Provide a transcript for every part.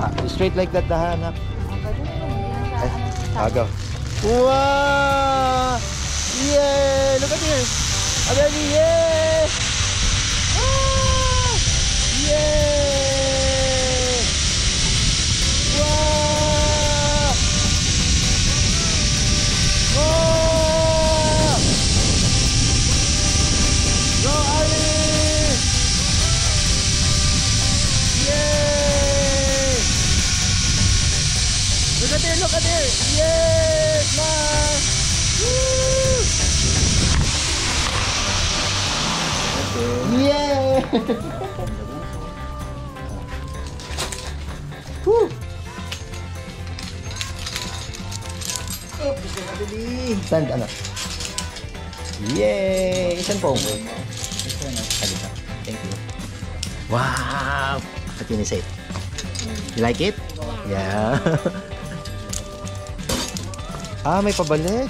Ah, straight like that dahan anak. Pwede na yun. Hindi na siya, ano, Agaw. Wow! Yay! Look at here! Again, yay! There, look at there! Yes, man! Woo! Yay! Woo! Oops, nakabili. Saan ano? Yay! Isan po? Ito na. Halika. Thank you. Wow! What can you say? You like it? Yeah. ah, may pabalik.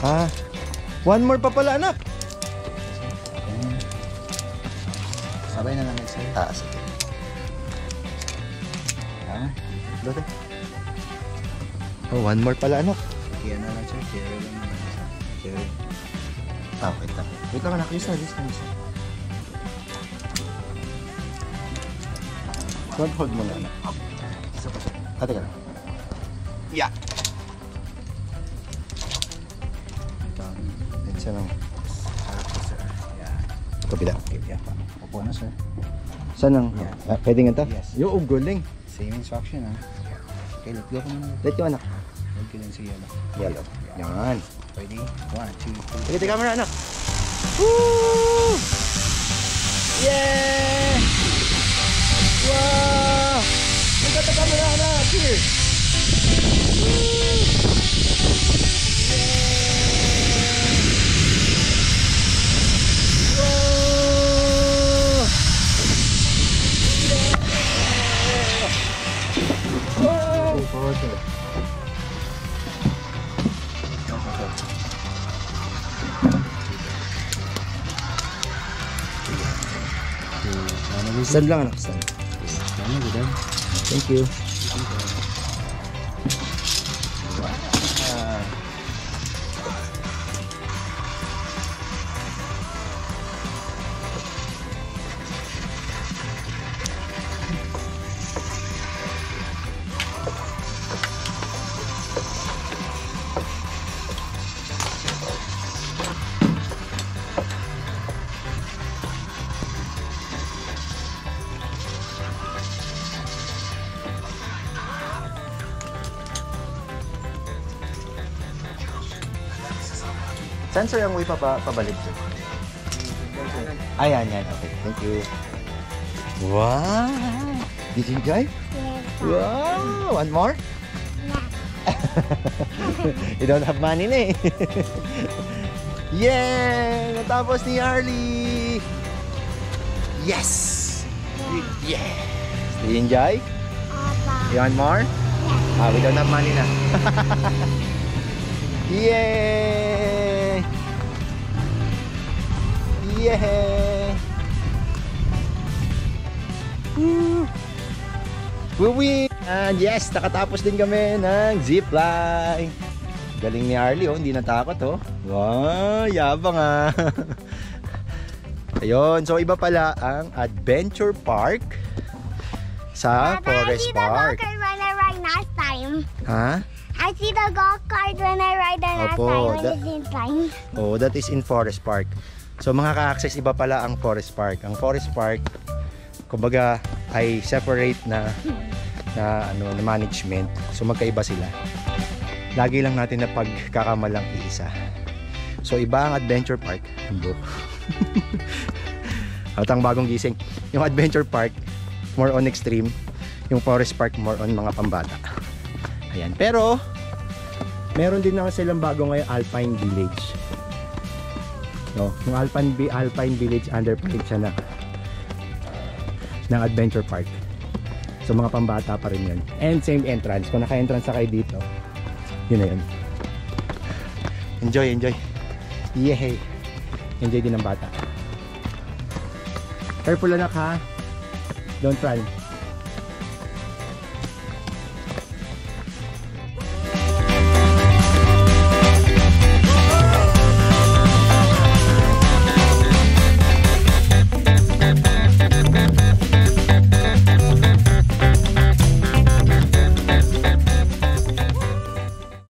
Ah. One more pa pala, anak. Sabay na lang sir. Ah, sige. Ha? Lote. Oh, one more pala, anak. Kaya na lang sir. Kaya lang naman. Kaya. Ah, wait lang. Wait lang, anak. Na, na, yes na. Front hold muna, anak. Isa pa sir. Ah, teka lang. Yeah. Yan siya ng Harap ko sir. Yeah. kabila. Okay, yeah pa. Upo na sir. Saan ang... Yeah. Ah, pwede nga ta? Yes. Yo, galing. Same instruction ha. Okay, let go ko muna. Let go, anak. Huwag ka lang sa yellow. Yellow. Yan. Ready? One, two, three. Sige, tika camera, anak. Woo! Yeah! Wow! Tika camera, anak. Here. Woo! Saan lang anak? Saan? Thank you. Saan sir ang way pa, pa pabalik sir? Ayan, yan. Okay, thank you. Wow! Did you enjoy? Wow! One more? you don't have money na eh. Yay! Natapos ni Arlie! Yes! Yes! Did you enjoy? You want more? Ah, we don't have money na. Yay! Yay! Woo! We And yes, nakatapos din kami ng zipline. Galing ni Arlie, oh. Hindi natakot, oh. Wow, yabang, ah. Ayun, so iba pala ang Adventure Park sa Forest Park. when I ride last time. Ha? I see the golf cart when I ride the last Opo, time when that- it's inside. Oh, that is in Forest Park. So mga ka-access iba pala ang Forest Park. Ang Forest Park kumbaga ay separate na na ano na management. So magkaiba sila. Lagi lang natin na pagkakamalang iisa. So iba ang Adventure Park, Hindi. At ang bagong gising, yung Adventure Park more on extreme, yung Forest Park more on mga pambata. Ayan. Pero meron din naman silang bago ngayon Alpine Village. No, yung Alpine Alpine Village underpaid siya na ng Adventure Park. So mga pambata pa rin yun. And same entrance. Kung naka-entrance na kayo dito, yun na yun. Enjoy, enjoy. Yehey. Enjoy din ng bata. Careful anak ha. Don't run.